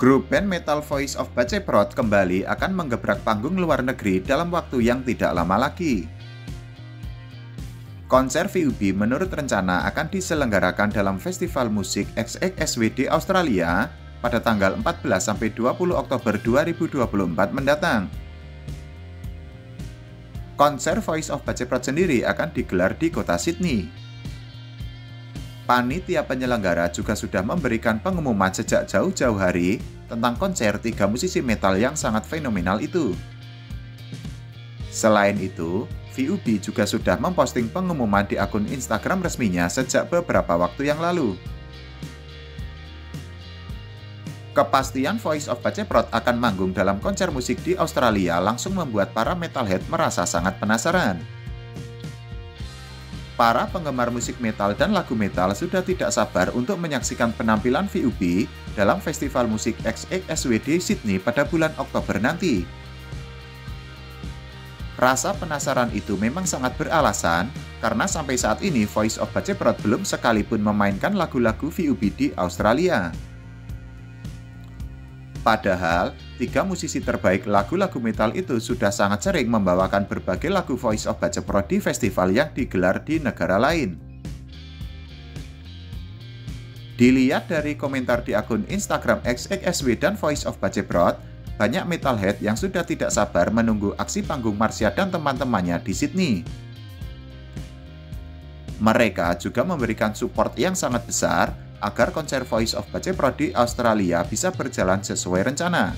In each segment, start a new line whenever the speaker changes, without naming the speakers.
Grup band metal Voice of Baceprot kembali akan menggebrak panggung luar negeri dalam waktu yang tidak lama lagi. Konser VUB menurut rencana akan diselenggarakan dalam Festival Musik XXSW di Australia pada tanggal 14-20 Oktober 2024 mendatang. Konser Voice of Baceprot sendiri akan digelar di kota Sydney. Panitia penyelenggara juga sudah memberikan pengumuman sejak jauh-jauh hari tentang konser tiga musisi metal yang sangat fenomenal itu. Selain itu, VUB juga sudah memposting pengumuman di akun Instagram resminya sejak beberapa waktu yang lalu. Kepastian Voice of Baceprot akan manggung dalam konser musik di Australia langsung membuat para metalhead merasa sangat penasaran para penggemar musik metal dan lagu metal sudah tidak sabar untuk menyaksikan penampilan VUB dalam Festival Musik XXSWD Sydney pada bulan Oktober nanti. Rasa penasaran itu memang sangat beralasan karena sampai saat ini Voice of Baceprot belum sekalipun memainkan lagu-lagu VUB di Australia. Padahal, tiga musisi terbaik lagu-lagu metal itu sudah sangat sering membawakan berbagai lagu Voice of Bacepro di festival yang digelar di negara lain. Dilihat dari komentar di akun Instagram XXSW dan Voice of Baceprot, banyak metalhead yang sudah tidak sabar menunggu aksi panggung Marsha dan teman-temannya di Sydney. Mereka juga memberikan support yang sangat besar agar konser Voice of Bacepro di Australia bisa berjalan sesuai rencana.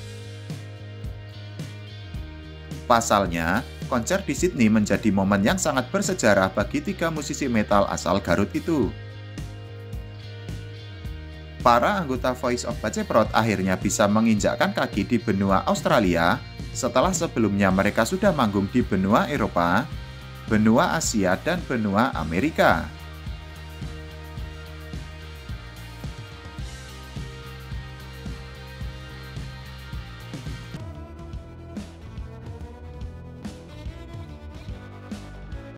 Pasalnya, konser di Sydney menjadi momen yang sangat bersejarah bagi tiga musisi metal asal Garut itu. Para anggota Voice of Baceprot akhirnya bisa menginjakkan kaki di benua Australia setelah sebelumnya mereka sudah manggung di benua Eropa, benua Asia, dan benua Amerika.